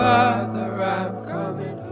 Father, I'm coming home.